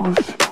pause.